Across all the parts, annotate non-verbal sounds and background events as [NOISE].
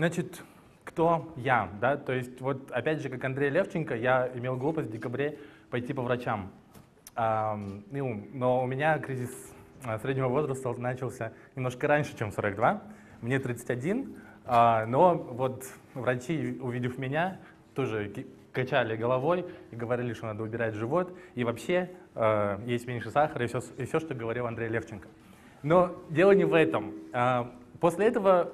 Значит, кто я, да? То есть вот опять же, как Андрей Левченко, я имел глупость в декабре пойти по врачам. Ам, ну, но у меня кризис а, среднего возраста начался немножко раньше, чем 42. Мне 31, а, но вот врачи, увидев меня, тоже качали головой и говорили, что надо убирать живот и вообще э, есть меньше сахара и все, и все, что говорил Андрей Левченко. Но дело не в этом. А, После этого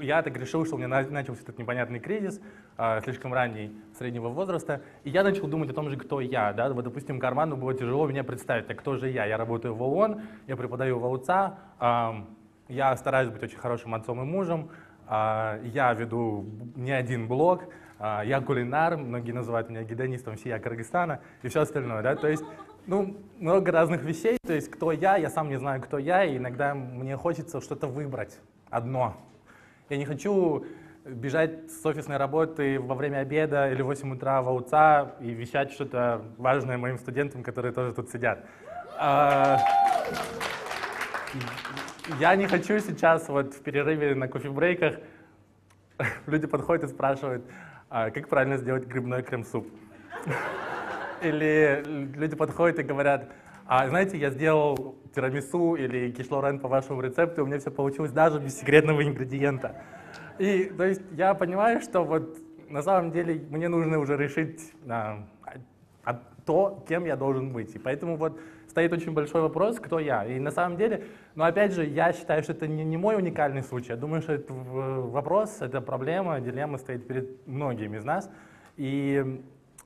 я так решил, что у меня на- начался этот непонятный кризис, а, слишком ранний среднего возраста, и я начал думать о том же, кто я. Да? Вот, допустим, Карману было тяжело меня представить, а кто же я? Я работаю в ООН, я преподаю в АУЦА, ам, я стараюсь быть очень хорошим отцом и мужем, а, я веду не один блог, а, я кулинар, многие называют меня гедонистом всея Кыргызстана и все остальное. Да? То есть ну, много разных вещей, то есть кто я, я сам не знаю, кто я, и иногда мне хочется что-то выбрать, одно. Я не хочу бежать с офисной работы во время обеда или в 8 утра в АУЦА и вещать что-то важное моим студентам, которые тоже тут сидят. Я не хочу сейчас вот в перерыве на кофе-брейках [LAUGHS] люди подходят и спрашивают, «А как правильно сделать грибной крем-суп. [LAUGHS] Или люди подходят и говорят, а знаете, я сделал тирамису или кишлорен по вашему рецепту, у меня все получилось даже без секретного ингредиента. И то есть я понимаю, что вот на самом деле мне нужно уже решить а, а то, кем я должен быть. И поэтому вот стоит очень большой вопрос, кто я. И на самом деле, но опять же, я считаю, что это не, не мой уникальный случай. Я думаю, что это в- вопрос, это проблема, дилемма стоит перед многими из нас. И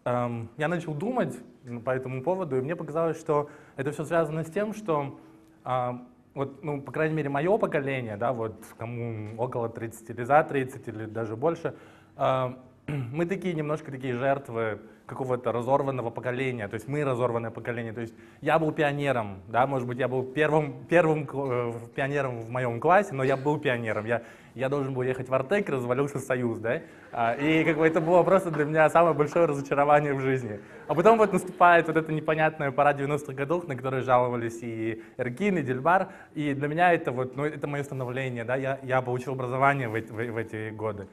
эм, я начал думать ну, по этому поводу, и мне показалось, что это все связано с тем, что а, вот, ну, по крайней мере, мое поколение, да, вот кому около 30 или за 30 или даже больше, а, [CLEARS THROAT] мы такие немножко такие жертвы какого-то разорванного поколения, то есть мы разорванное поколение, то есть я был пионером, да, может быть, я был первым, первым э, пионером в моем классе, но я был пионером, я, я должен был ехать в Артек, развалился Союз, да, А, и как бы это было просто для меня самое большое разочарование в жизни. А потом вот наступает вот эта непонятная пора 90-х годов, на которой жаловались и Эркин, и Дельбар, и для меня это вот, ну, это мое становление, да, я, я получил образование в в- в эти годы.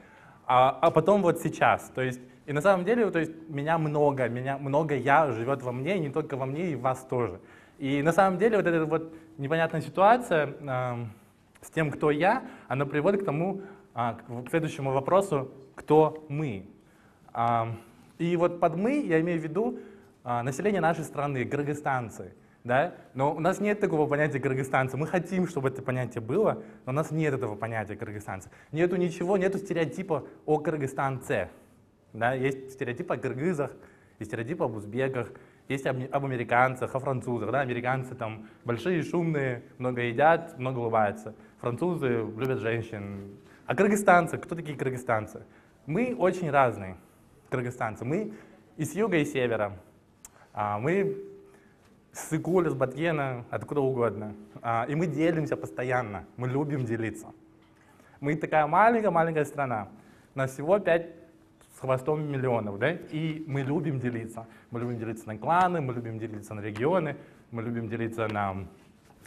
А, а потом вот сейчас, то есть, и на самом деле, то есть, меня много, меня много я живет во мне, и не только во мне, и в вас тоже. И на самом деле вот эта вот непонятная ситуация эм, с тем, кто я, она приводит к тому, а, к следующему вопросу, кто мы. А, И вот под «мы» я имею в виду а, население нашей страны, кыргызстанцы. Да? Но у нас нет такого понятия кыргызстанцы. Мы хотим, чтобы это понятие было, но у нас нет этого понятия кыргызстанцы. Нету ничего, нету стереотипа о кыргызстанце. Да? Есть стереотип о кыргызах, есть стереотип об узбеках, есть об, об американцах, о французах. Да? Американцы там большие, шумные, много едят, много улыбаются. Французы любят женщин. А кыргызстанцы, кто такие кыргызстанцы? Мы очень разные, кыргызстанцы. Мы и с юга, и с севера. А, мы с Игуля, с Батьена, откуда угодно. А, и мы делимся постоянно, мы любим делиться. Мы такая маленькая-маленькая страна. У нас всего 5 с хвостом миллионов, да? И мы любим делиться. Мы любим делиться на кланы, мы любим делиться на регионы, мы любим делиться на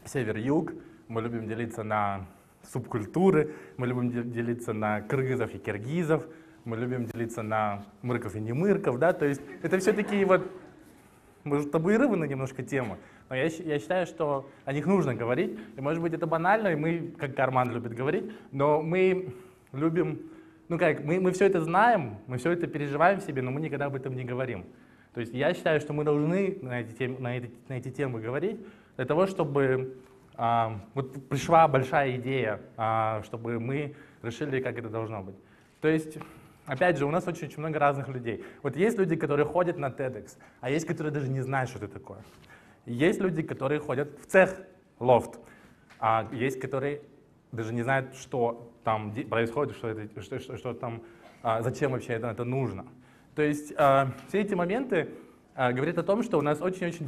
север-юг, мы любим делиться на субкультуры, мы любим де- делиться на кыргызов и киргизов, мы любим делиться на мырков и немырков, да? То есть это все такие вот может, табуированы немножко темы, но я, я считаю, что о них нужно говорить. И, может быть, это банально, и мы, как Карман любит говорить, но мы любим, ну как, мы, мы все это знаем, мы все это переживаем в себе, но мы никогда об этом не говорим. То есть я считаю, что мы должны на эти, тем- на эти, на эти темы говорить для того, чтобы а, вот пришла большая идея, а, чтобы мы решили, как это должно быть. То есть Опять же, у нас очень, очень много разных людей. Вот есть люди, которые ходят на TEDx, а есть, которые даже не знают, что это такое. Есть люди, которые ходят в цех, лофт, а есть, которые даже не знают, что там происходит, что, это, что, что- что там, а, зачем вообще это, это нужно. То есть а, все эти моменты а, говорят о том, что у нас очень-очень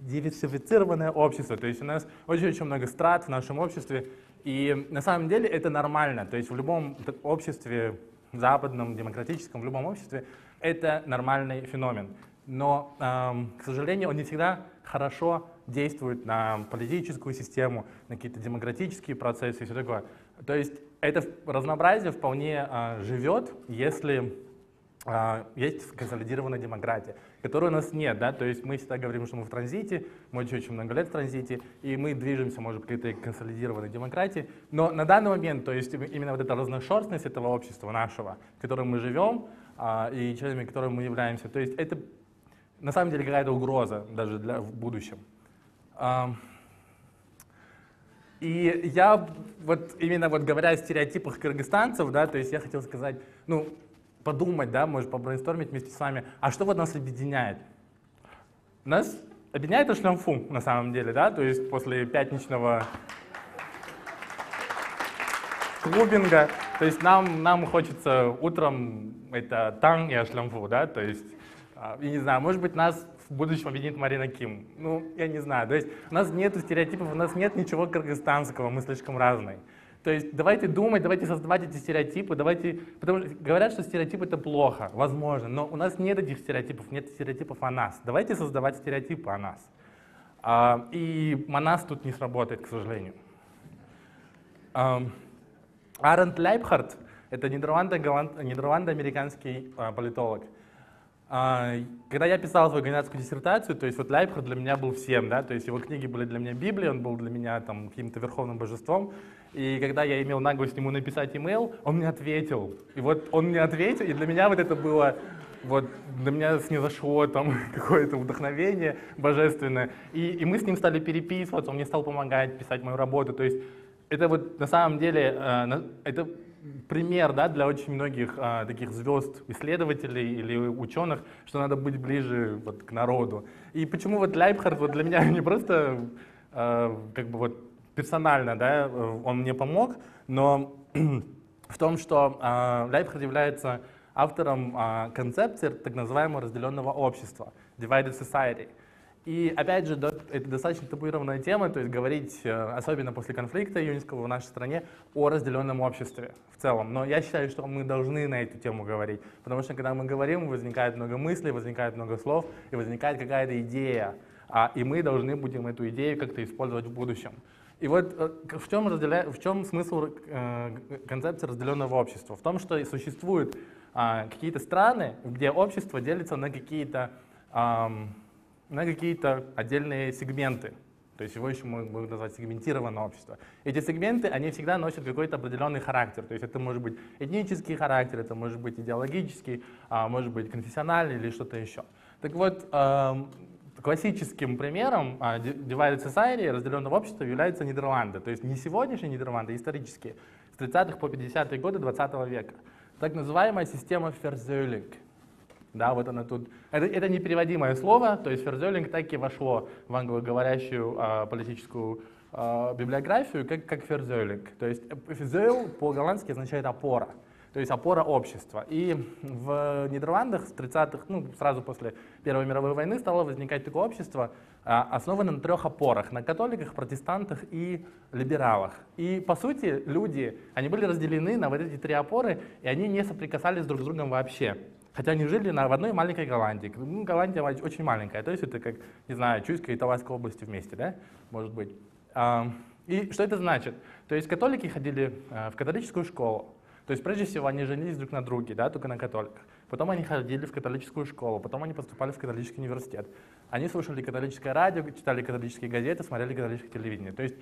диверсифицированное общество, то есть у нас очень-очень много страт в нашем обществе, и на самом деле это нормально, то есть в любом обществе западном, демократическом, в любом обществе, это нормальный феномен. Но, эм, к сожалению, он не всегда хорошо действует на политическую систему, на какие-то демократические процессы и все такое. То есть это разнообразие вполне э, живет, если есть консолидированная демократия, которой у нас нет. Да? То есть мы всегда говорим, что мы в транзите, мы очень, очень много лет в транзите, и мы движемся, может быть, к этой консолидированной демократии. Но на данный момент, то есть именно вот эта разношерстность этого общества нашего, в котором мы живем, э, и членами которого мы являемся, то есть это на самом деле какая-то угроза даже для, в будущем. И я вот именно вот говоря о стереотипах кыргызстанцев, да, то есть я хотел сказать, ну, подумать, да, может, побрейнстормить вместе с вами, а что вот нас объединяет? Нас объединяет Ашлямфу, на самом деле, да, то есть после пятничного клубинга, то есть нам, нам хочется утром это танг и ашлямфу, да, то есть, а, я не знаю, может быть, нас в будущем объединит Марина Ким. Ну, я не знаю. То есть у нас нет стереотипов, у нас нет ничего кыргызстанского, мы слишком разные. То есть давайте думать, давайте создавать эти стереотипы, давайте... Потому что говорят, что стереотипы это плохо, возможно, но у нас нет этих стереотипов, нет стереотипов о нас. Давайте создавать стереотипы о нас. А, и о нас тут не сработает, к сожалению. А, Аренд Лейпхарт — это нидерландо-американский политолог. А, когда я писал свою кандидатскую диссертацию, то есть вот Лейпхарт для меня был всем, да, то есть его книги были для меня Библией, он был для меня там каким-то верховным божеством. И когда я имел наглость ему написать имейл, он мне ответил. И вот он мне ответил, и для меня вот это было, вот для меня снизошло там [LAUGHS] какое-то вдохновение божественное. И, и мы с ним стали переписываться, он мне стал помогать писать мою работу. То есть это вот на самом деле, э, это пример да, для очень многих а, таких звезд, исследователей или ученых, что надо быть ближе вот, к народу. И почему вот Лейпхарт вот для меня [LAUGHS] не просто а, как бы вот персонально, да, он мне помог, но [CLEARS THROAT] в том, что а, Лейпхарт является автором а, концепции так называемого разделенного общества, divided society. И опять же, это достаточно табуированная тема, то есть говорить, э, особенно после конфликта июньского в нашей стране, о разделенном обществе в целом. Но я считаю, что мы должны на эту тему говорить, потому что когда мы говорим, возникает много мыслей, возникает много слов, и возникает какая-то идея, а, и мы должны будем эту идею как-то использовать в будущем. И вот э, в чем, разделя... в чем смысл э, концепции разделенного общества? В том, что существуют а, какие-то страны, где общество делится на какие-то на какие-то отдельные сегменты. То есть его еще будем назвать сегментированное общество. Эти сегменты, они всегда носят какой-то определенный характер. То есть это может быть этнический характер, это может быть идеологический, а может быть конфессиональный или что-то еще. Так вот, классическим примером а, divided society, разделенного общества, являются Нидерланды. То есть не сегодняшние Нидерланды, а исторические, с 30-х по 50-е годы 20 века. Так называемая система Versöhlung. Да, вот она тут. Это, это непереводимое слово, то есть ферзелинг так и вошло в англоговорящую а, политическую а, библиографию, как, как ферзелинг. То есть ферзел по-голландски означает опора, то есть опора общества. И в Нидерландах с 30-х, ну, сразу после Первой мировой войны стало возникать такое общество, а, основанное на трех опорах, на католиках, протестантах и либералах. И, по сути, люди, они были разделены на вот эти три опоры, и они не соприкасались друг с другом вообще. Хотя они жили на, в одной маленькой Голландии. Ну, Голландия очень маленькая, то есть это как, не знаю, Чуйская и Талайская области вместе, да, может быть. И что это значит? То есть католики ходили э, в католическую школу, то есть прежде всего они женились друг на друге, да, только на католиках. Потом они ходили в католическую школу, потом они поступали в католический университет. Они слушали католическое радио, читали католические газеты, смотрели католическое телевидение. То есть,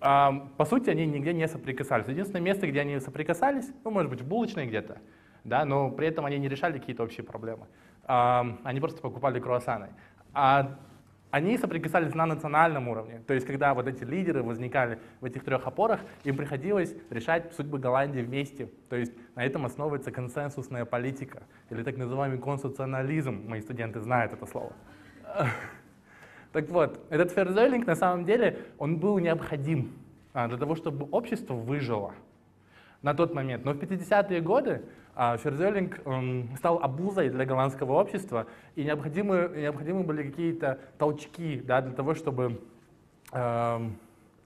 по сути, они нигде не соприкасались. Единственное место, где они соприкасались, ну, может быть, в булочной где-то, да, но при этом они не решали какие-то общие проблемы. Они просто покупали круассаны. А они соприкасались на национальном уровне. То есть, когда вот эти лидеры возникали в этих трех опорах, им приходилось решать судьбы Голландии вместе. То есть, на этом основывается консенсусная политика, или так называемый конституционализм. Мои студенты знают это слово. [LAUGHS] Так вот, этот ферзелинг на самом деле, он был необходим а, для того, чтобы общество выжило на тот момент. Но в 50-е годы а Ферзелинг стал обузой для голландского общества, и необходимы, необходимы были какие-то толчки да, для того, чтобы эм,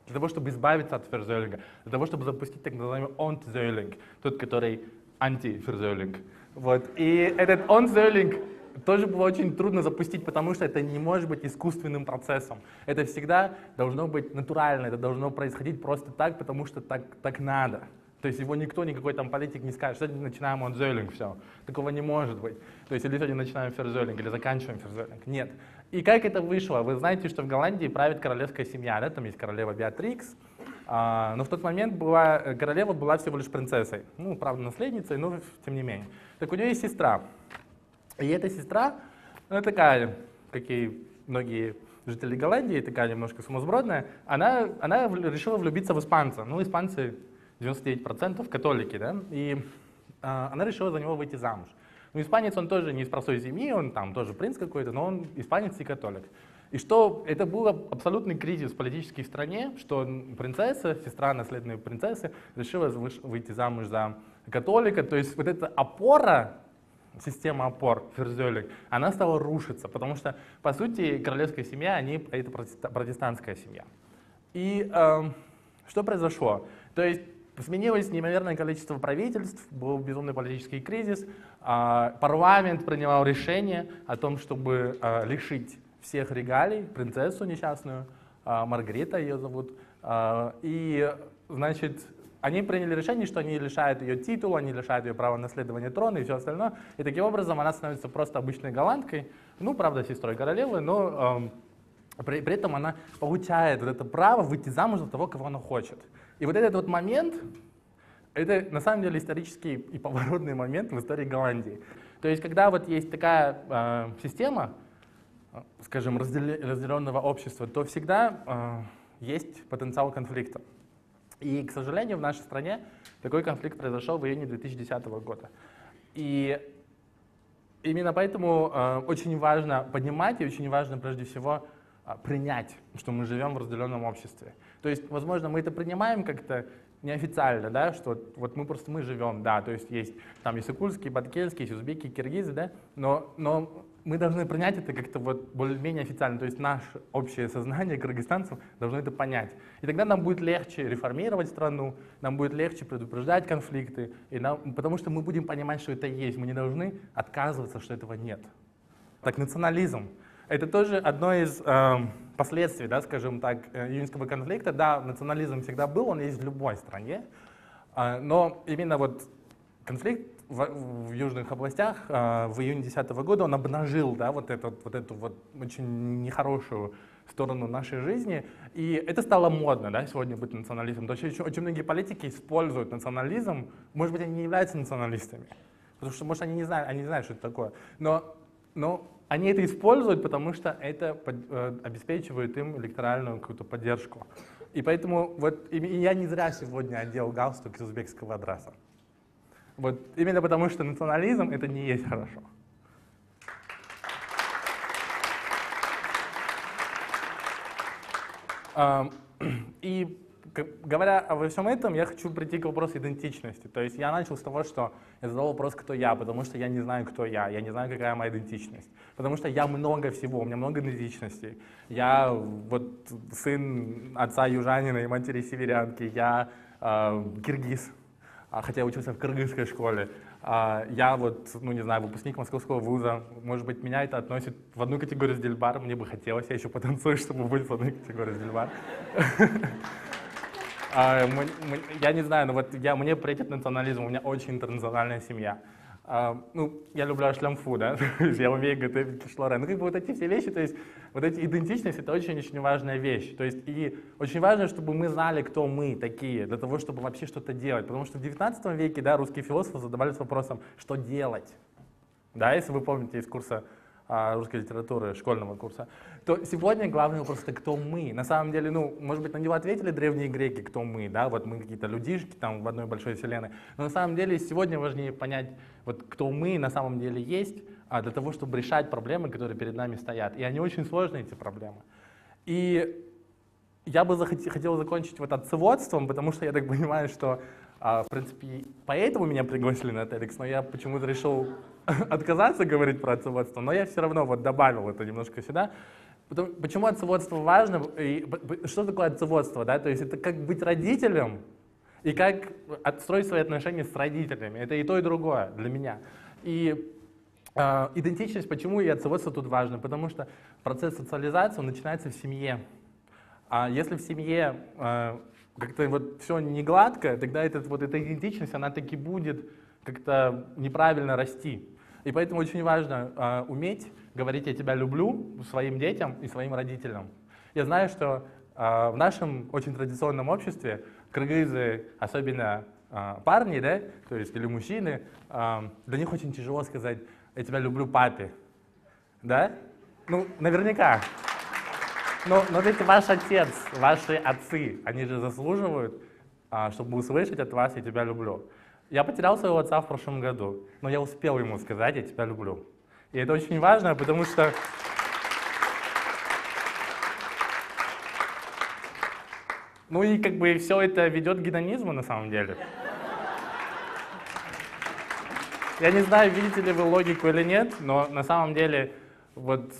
для того, чтобы избавиться от Ферзелинга, для того, чтобы запустить так называемый Онтзелинг, тот, который антиферзелинг. Вот. И этот онзелинг тоже было очень трудно запустить, потому что это не может быть искусственным процессом. Это всегда должно быть натурально, это должно происходить просто так, потому что так, так надо. То есть его никто, никакой там политик не скажет, сегодня начинаем от зелинг, все. Такого не может быть. То есть или сегодня начинаем ферзелинг, или заканчиваем ферзелинг. Нет. И как это вышло? Вы знаете, что в Голландии правит королевская семья, да? там есть королева Беатрикс, а, но в тот момент была, королева была всего лишь принцессой. Ну, правда, наследницей, но тем не менее. Так у нее есть сестра. И эта сестра, она такая, как и многие жители Голландии, такая немножко сумасбродная, она, она решила влюбиться в испанца. Ну, испанцы 99% католики, да, и а, она решила за него выйти замуж. Ну, испанец, он тоже не из простой семьи, он там тоже принц какой-то, но он испанец и католик. И что это был абсолютный кризис в стране, что принцесса, сестра наследной принцессы, решила выйти замуж за католика. То есть вот эта опора, система опор, ферзелик, она стала рушиться, потому что, по сути, королевская семья, они, это протестантская семья. И э, что произошло? То есть Сменилось неимоверное количество правительств, был безумный политический кризис, а, парламент принимал решение о том, чтобы а, лишить всех регалий принцессу несчастную, а, Маргарита ее зовут, и, значит, они приняли решение, что они лишают ее титула, они лишают ее права наследования трона и все остальное. И таким образом она становится просто обычной голландкой, ну, правда, сестрой королевы, но при, при этом она получает вот это право выйти замуж за того, кого она хочет. И вот этот вот момент, это на самом деле исторический и поворотный момент в истории Голландии. То есть, когда вот есть такая э, система, скажем, разделенного общества, то всегда э, есть потенциал конфликта. И, к сожалению, в нашей стране такой конфликт произошел в июне 2010 года. И именно поэтому э, очень важно понимать и очень важно прежде всего принять, что мы живем в разделенном обществе. То есть, возможно, мы это принимаем как-то неофициально, да, что вот мы просто мы живем, да, то есть есть там есть икульские, баткельские, есть узбеки, киргизы, да, но, но мы должны принять это как-то вот более-менее официально, то есть наше общее сознание кыргызстанцев должно это понять. И тогда нам будет легче реформировать страну, нам будет легче предупреждать конфликты, и нам, потому что мы будем понимать, что это есть, мы не должны отказываться, что этого нет. Так, национализм. Это тоже одно из э, последствий, да, скажем так, э, июньского конфликта. Да, национализм всегда был, он есть в любой стране, э, но именно вот конфликт в, в южных областях э, в июне 2010 года он обнажил да, вот, этот, вот эту вот очень нехорошую сторону нашей жизни. И это стало модно, да, сегодня быть националистом. То есть очень, очень многие политики используют национализм. Может быть, они не являются националистами. Потому что, может, они не знают, они не знают, что это такое. Но, но они это используют, потому что это э, обеспечивает им электоральную какую-то поддержку. И поэтому вот и я не зря сегодня одел галстук из узбекского адраса. Вот именно потому что национализм это не есть хорошо. [CLEARS THROAT] И говоря обо всем этом, я хочу прийти к вопросу идентичности. То есть я начал с того, что я задал вопрос, кто я, потому что я не знаю, кто я, я не знаю, какая моя идентичность. Потому что я много всего, у меня много идентичностей. Я вот сын отца южанина и матери северянки, я э, киргиз, а, хотя я учился в кыргызской школе. А, я вот, ну не знаю, выпускник московского вуза. Может быть, меня это относит в одну категорию с Дельбар. Мне бы хотелось, я еще потанцую, чтобы быть в одной категории с Дельбар. [LAUGHS] А, мы, мы, я не знаю, но вот я, мне претит национализм, у меня очень интернациональная семья. А, ну, я люблю ашлямфу, да, [LAUGHS] я умею готовить кишлорен. Ну, как бы вот эти все вещи, то есть вот эти идентичность, это очень-очень важная вещь. То есть и очень важно, чтобы мы знали, кто мы такие, для того, чтобы вообще что-то делать. Потому что в 19 веке, да, русские философы задавались вопросом, что делать. Да, если вы помните из курса русской литературы, школьного курса, то сегодня главный вопрос это кто мы. На самом деле, ну, может быть, на него ответили древние греки, кто мы, да, вот мы какие-то людишки там в одной большой вселенной. Но на самом деле сегодня важнее понять, вот кто мы на самом деле есть, а для того, чтобы решать проблемы, которые перед нами стоят. И они очень сложные, эти проблемы. И я бы хотел закончить вот отцеводством, потому что я так понимаю, что а, в принципе, поэтому меня пригласили на TEDx, но я почему-то решил [LAUGHS] отказаться говорить про отцеводство, но я все равно вот добавил это немножко сюда. Потому, почему отцеводство важно? И, что такое отцеводство? Да? То есть это как быть родителем, и как отстроить свои отношения с родителями. Это и то, и другое для меня. И э, идентичность, почему и отцоводство тут важно? Потому что процесс социализации начинается в семье. А если в семье э, как-то вот все не гладко, тогда этот, вот эта идентичность, она таки будет как-то неправильно расти. И поэтому очень важно э, уметь говорить «я тебя люблю» своим детям и своим родителям. Я знаю, что э, в нашем очень традиционном обществе кыргызы, особенно э, парни, да, то есть или мужчины, э, для них очень тяжело сказать «я тебя люблю папе». Да? Ну, наверняка. Но, но ведь ваш отец, ваши отцы, они же заслуживают, а, чтобы услышать от вас «я тебя люблю». Я потерял своего отца в прошлом году, но я успел ему сказать «я тебя люблю». И это очень важно, потому что Ну и как бы все это ведет к гедонизму на самом деле. Я не знаю, видите ли вы логику или нет, но на самом деле вот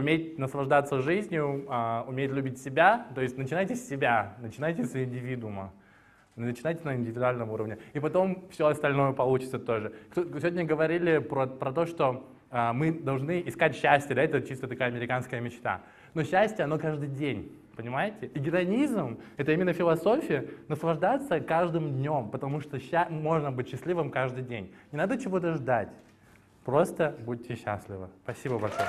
уметь наслаждаться жизнью, а, уметь любить себя, то есть начинайте с себя, начинайте с индивидуума, начинайте на индивидуальном уровне, и потом все остальное получится тоже. Сегодня говорили про, про то, что а, мы должны искать счастье, да, это чисто такая американская мечта. Но счастье, оно каждый день, понимаете? И гедонизм — это именно философия наслаждаться каждым днем, потому что можно быть счастливым каждый день. Не надо чего-то ждать, просто будьте счастливы. Спасибо большое.